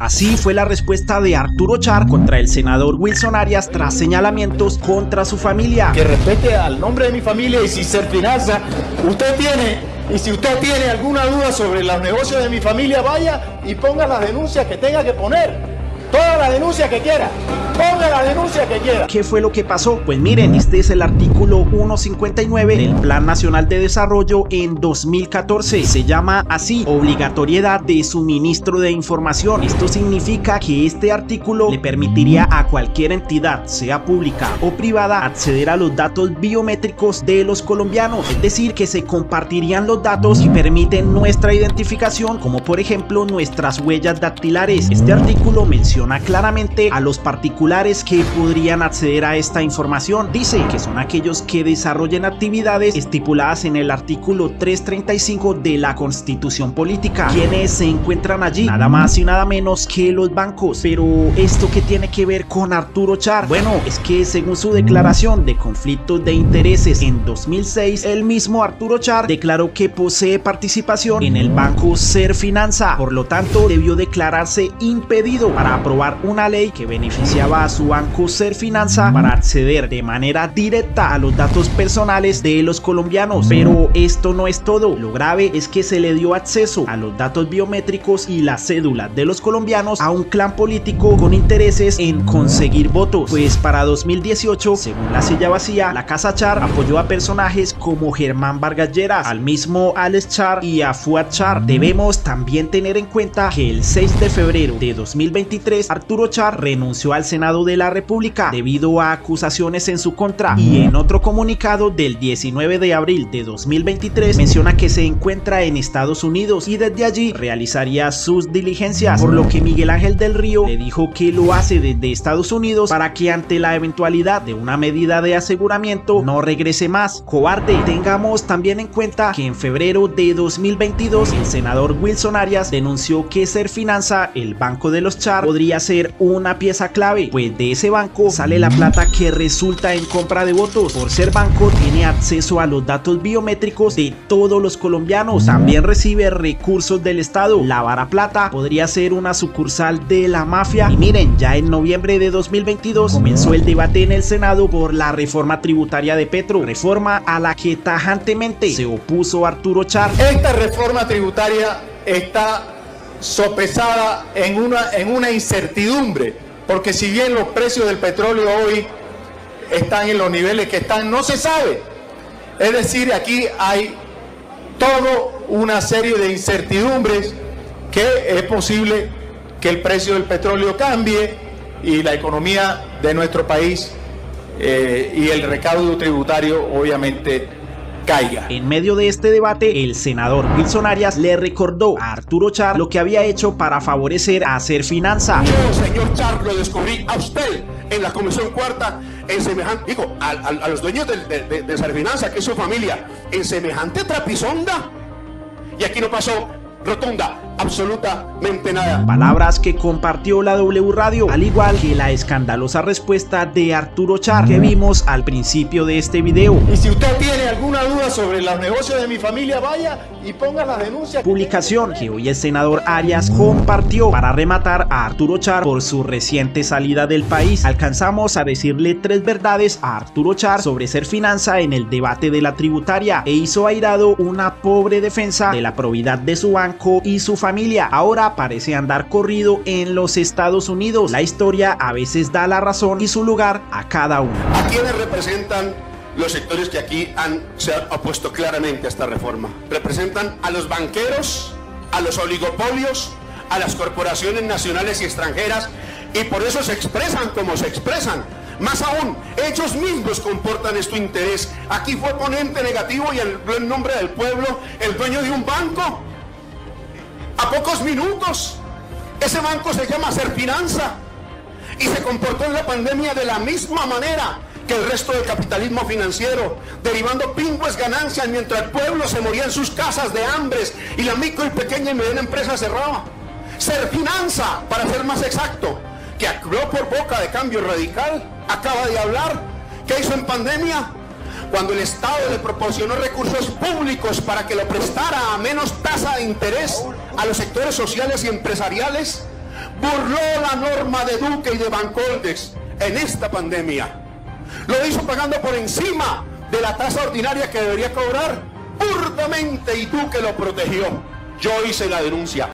Así fue la respuesta de Arturo Char contra el senador Wilson Arias tras señalamientos contra su familia. Que respete al nombre de mi familia y si se finanza, usted tiene, y si usted tiene alguna duda sobre los negocios de mi familia, vaya y ponga las denuncias que tenga que poner. Toda la denuncia que quiera. Ponga la denuncia que quiera. ¿Qué fue lo que pasó? Pues miren, este es el artículo 159 del Plan Nacional de Desarrollo en 2014. Se llama así, obligatoriedad de suministro de información. Esto significa que este artículo le permitiría a cualquier entidad, sea pública o privada, acceder a los datos biométricos de los colombianos. Es decir, que se compartirían los datos que permiten nuestra identificación, como por ejemplo nuestras huellas dactilares. Este artículo menciona claramente a los particulares que podrían acceder a esta información. Dice que son aquellos que desarrollen actividades estipuladas en el artículo 335 de la Constitución Política. Quienes se encuentran allí, nada más y nada menos que los bancos. Pero esto que tiene que ver con Arturo Char? Bueno, es que según su declaración de conflictos de intereses en 2006, el mismo Arturo Char declaró que posee participación en el banco Ser Finanza. Por lo tanto, debió declararse impedido para aprobar una ley que beneficiaba a su banco Ser Finanza para acceder de manera directa a los datos personales de los colombianos. Pero esto no es todo. Lo grave es que se le dio acceso a los datos biométricos y la cédula de los colombianos a un clan político con intereses en conseguir votos. Pues para 2018, según la silla vacía, la Casa Char apoyó a personajes como Germán Vargas Lleras, al mismo Alex Char y a Fuad Char. Debemos también tener en cuenta que el 6 de febrero de 2023, Arturo Char renunció al Senado de la República debido a acusaciones en su contra y en otro comunicado del 19 de abril de 2023 menciona que se encuentra en Estados Unidos y desde allí realizaría sus diligencias, por lo que Miguel Ángel del Río le dijo que lo hace desde Estados Unidos para que ante la eventualidad de una medida de aseguramiento no regrese más. Cobarde, tengamos también en cuenta que en febrero de 2022 el senador Wilson Arias denunció que Ser Finanza, el banco de los Char, podría ser una pieza clave, pues de ese banco sale la plata que resulta en compra de votos. Por ser banco tiene acceso a los datos biométricos de todos los colombianos. También recibe recursos del Estado. La vara plata podría ser una sucursal de la mafia. Y miren, ya en noviembre de 2022 comenzó el debate en el Senado por la reforma tributaria de Petro. Reforma a la que tajantemente se opuso Arturo Char. Esta reforma tributaria está sopesada en una, en una incertidumbre porque si bien los precios del petróleo hoy están en los niveles que están, no se sabe. Es decir, aquí hay toda una serie de incertidumbres que es posible que el precio del petróleo cambie y la economía de nuestro país eh, y el recaudo tributario obviamente en medio de este debate, el senador Wilson Arias le recordó a Arturo Char lo que había hecho para favorecer a hacer finanza. Yo, señor Char, lo descubrí a usted en la Comisión Cuarta, en semejante, digo, a, los dueños de, de, de, Finanza, que es su familia, en semejante trapisonda. Y aquí no pasó rotunda, absolutamente nada. Palabras que compartió la W Radio, al igual que la escandalosa respuesta de Arturo Char que vimos al principio de este video. Y si usted tiene alguna duda sobre los negocios de mi familia, vaya y ponga la denuncia. Publicación que hoy el senador Arias compartió para rematar a Arturo Char por su reciente salida del país. Alcanzamos a decirle tres verdades a Arturo Char sobre ser finanza en el debate de la tributaria e hizo airado una pobre defensa de la probidad de su banco y su familia Ahora parece andar corrido en los Estados Unidos. La historia a veces da la razón y su lugar a cada uno. ¿A quiénes representan los sectores que aquí han, se han opuesto claramente a esta reforma? Representan a los banqueros, a los oligopolios, a las corporaciones nacionales y extranjeras y por eso se expresan como se expresan. Más aún, ellos mismos comportan este interés. Aquí fue ponente negativo y en nombre del pueblo, el dueño de un banco a pocos minutos. Ese banco se llama Serfinanza y se comportó en la pandemia de la misma manera que el resto del capitalismo financiero, derivando pingües ganancias mientras el pueblo se moría en sus casas de hambres y la micro y pequeña y mediana empresa cerraba. Serfinanza, para ser más exacto, que habló por boca de cambio radical, acaba de hablar, ¿qué hizo en pandemia? cuando el Estado le proporcionó recursos públicos para que lo prestara a menos tasa de interés a los sectores sociales y empresariales, burló la norma de Duque y de Bancoldes en esta pandemia. Lo hizo pagando por encima de la tasa ordinaria que debería cobrar burdamente y Duque lo protegió. Yo hice la denuncia.